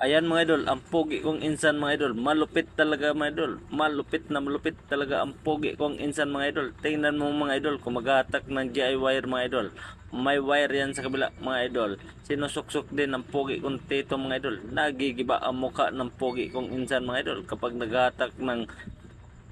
Ayan mga idol, ang pogi kong insan mga idol. Malupit talaga mga idol. Malupit na malupit talaga ang pogi kong insan mga idol. Tingnan mo mga idol, kung mag-attack ng GI wire mga idol. May wire yan sa kabila mga idol. Sinusuksok din ng pogi kong tito mga idol. Nagigiba ang muka ng pogi kong insan mga idol kapag nag-attack ng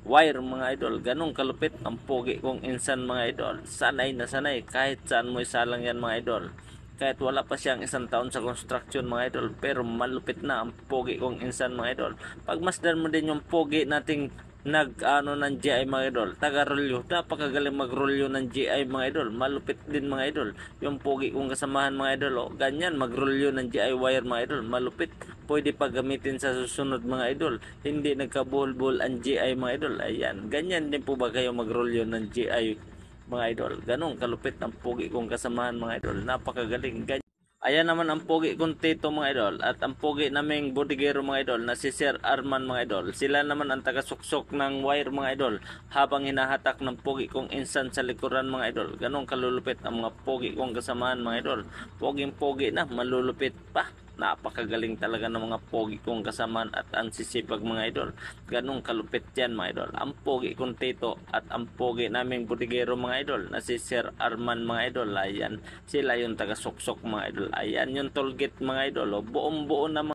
wire mga idol. Ganong kalupit ang pogi kong insan mga idol. Sanay na sanay kahit saan mo isalang yan mga idol. Kahit wala pa siyang isang taon sa construction mga idol. Pero malupit na ang pogi kong insan mga idol. Pagmasdan mo din yung pogi nating nag ano ng GI mga idol taga rolyo napakagaling magrolyo ng GI mga idol. Malupit din mga idol yung pogi kong kasamahan mga idol. Oh, ganyan magrolyo ng GI wire mga idol. Malupit pwede pa gamitin sa susunod mga idol. Hindi nagkabuhol-buhol ang GI mga idol. Ayan ganyan din po ba kayo magrolyo ng GI mga idol ganong kalupit ang pogi kong kasamahan mga idol napakagaling ganyan Ayan naman ang pogi kong tito mga idol at ang pogi naming bodigero mga idol na si Sir Arman mga idol. Sila naman ang taga-suksok ng wire mga idol habang hinahatak ng pogi kong insan sa likuran mga idol. Ganong kalulupit ang mga pogi kong kasamahan mga idol. Poging pogi na, malulupit pa. Napakagaling talaga ng mga pogi kong kasamahan at ang sisipag mga idol. Ganong kalupit yan mga idol. Ang pogi kong tito at ang pogi naming bodigero mga idol na si Sir Arman mga idol. Ayan, sila yung taga-suksok mga idol. Ayan yung tollgate mga idol. O, buong buo na mga